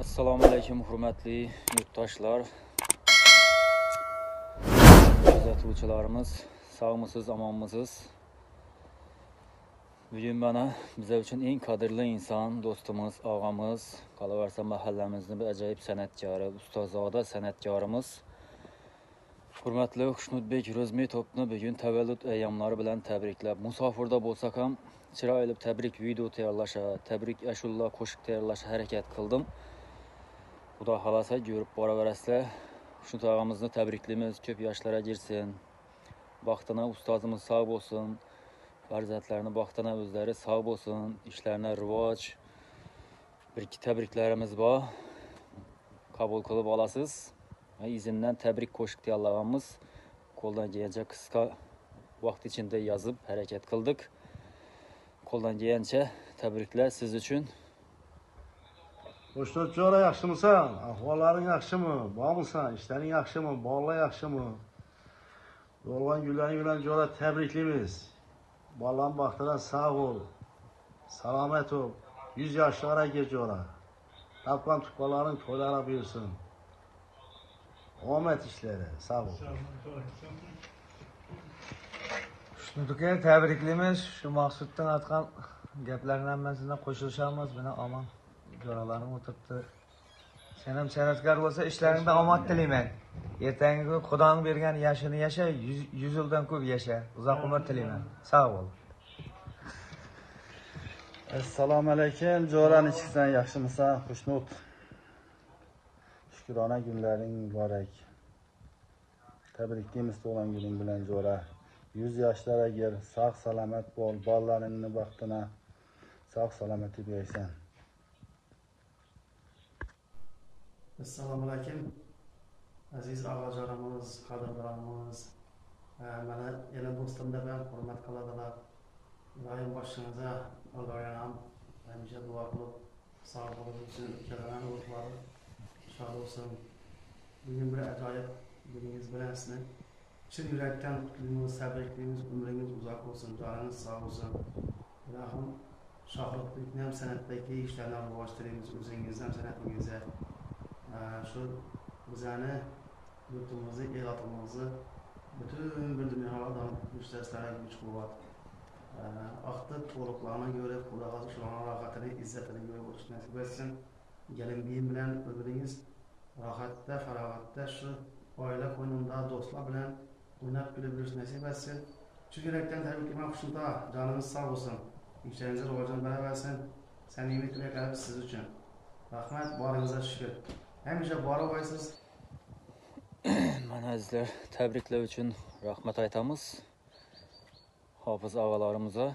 Assalamu alaikum, hürmetli yurttaşlar. Gözetçilərimiz, sağ mısınız, aman mısınız? Bugün bana bizə üçün en kadırlı insan, dostumuz, ağamız, Qalavarsa məhəlləmizin bir acayip sənətkarı, ustazada sənətkarımız Hürmətli Xuşnudbek Rözmetovnu bugün təvəllüd əyyamları bilən təbrikləb. Musafirdə bolsaq ham, çıra elib təbrik video tayarlaşa, təbrik əşulla qoşuq tayarlaşa hərəkət qıldım. Xuda halasa görüb bora verəsə, Xuşnut ağamızı təbriklimiz köp yaşlara girsin. Vaxtına ustazımız sağ olsun. Fərzətlərini vaxtına özləri sağ olsun. İşlərinə rivac. Bir iki təbriklərimiz var. Qabul qılıb alasız. İzindən təbrik qoşuq deyə Allahımız qoldan gələcək qısqa vaxt içində yazıb hərəkət qıldıq. Qoldan gələncə təbriklər siz üçün. Uchun Qo'shno'chora yaxshimisan? Ahvollaring yaxshimi? Bormisan? Ishlaring yaxshimi? Bolalar yaxshimi? Yo'lg'on gullaring bilan jo'ra tabriklaymiz. Bolam baxtidan sog' bo'l. Salomat bo'l. 100 yoshlarga jo'ra. Topgan tuqqanlaring to'ylara buyursin. Omad ishlari, sog' bo'l. Xushnudika tabriklaymiz. Shu maqsuddan aytgan gaplarning hammasidan qo'shilishamiz. Mana omon jo'ralarim o'tiribdi. Sen ham san'atkor bo'lsa, ishlaringda omad tilayman. Ertangi kun Xudoning bergan yashini yasha, 100 yildan ko'p yasha. Uzoq umr tilayman. Sog' bo'l. assalomu alaykum jo'rani ichiksan yaxshimisan xushnud shukrona kunlaring muborak tabriklaymiz tug'ilgan kuning bilan jo'ra yuz yoshlarga agar sog' salomat bo'l bolalaringni baxtini sog' salomat yurgaysan assalomu alaykum aziz og'ajonimiz qadrdonimiz mana yana do'stimda bilan hurmat qiladilar. Iloyim boshingizga alloyam hamisha duo qilib sog' bo'lib uchun ikkaladan ruhlari shod bo'lsin. Bugun bir ajoyib kuningiz bilan sizni chin yurakdan qutlaymiz tabriklaymiz umringiz uzoq bo'lsin. Joningiz sog' bo'lsin. Ilohim shohruxbekni ham san'atdagi ishlarni rivojtiraymiz o'zingizni ham san'atingizni shu bizani yurtimizni el otimizni butun bir dunyoda mustaslar kuch quvvat vaqti to'liqlarni ko'rib xudo shularni rohatini izzatini ko'rib o'tish nasib etsin kelin buyim bilan o'zingiz rohatda farog'atda shu oila qo'ynida do'stlar bilan o'ynab kulib yurish nasib etsin shu yurakdan tabriklayman xushnudo jonimiz sog' bo'lsin ishlaringiz rivojlanib boraversin samimiy tilaklarimiz siz uchun. Rahmat boringizga shukur hamisha boraverasiz mana azizlar tabriklar uchun rahmat aytamiz. Hofiz og'alarimizga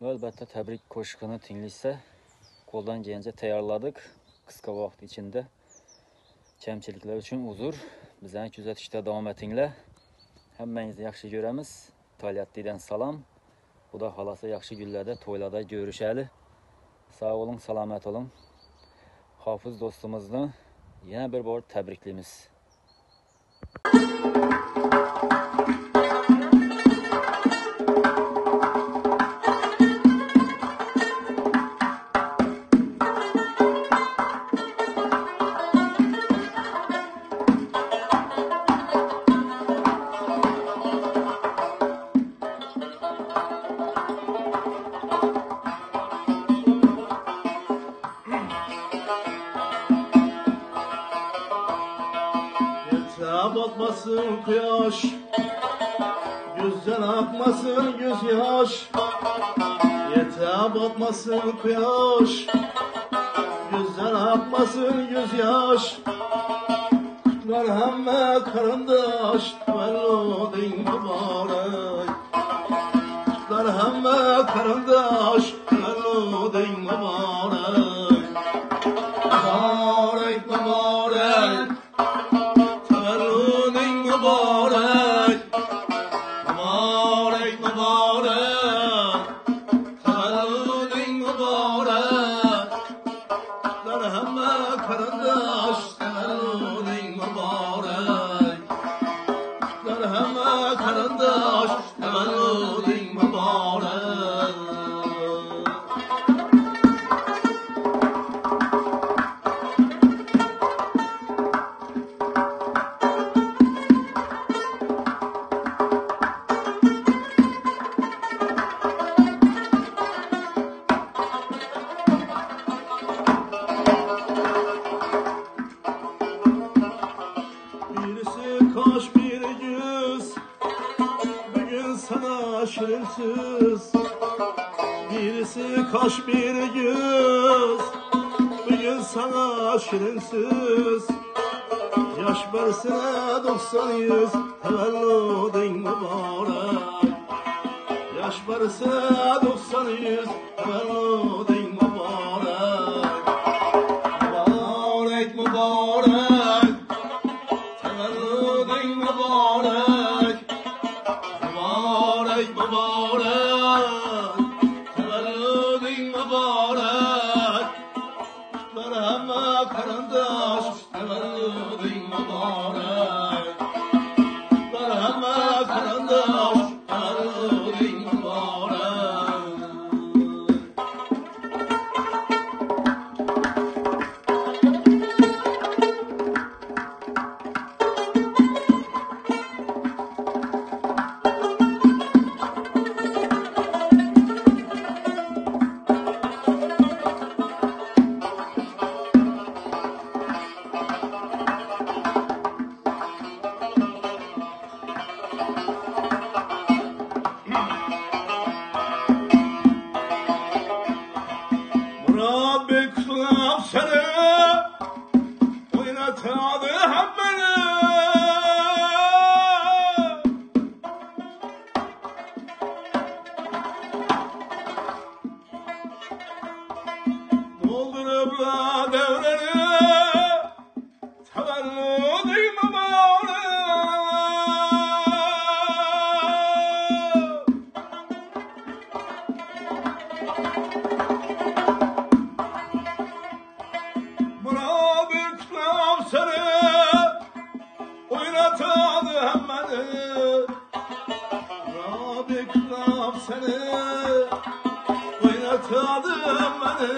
va albatta tabrik qo'shig'ini tinglashsa qo'ldan kelgancha tayyorladik. Qisqa vaqt ichida kamchiliklar uchun uzr. Bizani kuzatishda davom etinglar. Hammangizni yaxshi ko'ramiz. Tolyattidan salom. Xudo xohlasa yaxshi kunlarda to'ylarda ko'rishali sog' bo'ling salomat bo'ling Hafız dostumuzla yeni bir bor təbriklimiz. Batmasın kıyaş Gözden akmasın gözyaş Yeter batmasın kıyaş Gözden akmasın gözyaş Kutlar hemme karındaş Velodin mübarek. Kutlar hemme karındaş Velodin mübarek Birisi kaş bir yüz. Bugün sana şirinsüz Yaş versene doksan yüz. Tevelludin mübarek. Yaş versene doksan yüz. Tevelludin sarı oynatadı hemmeni Rabbi kılav seni oynatadı hemmeni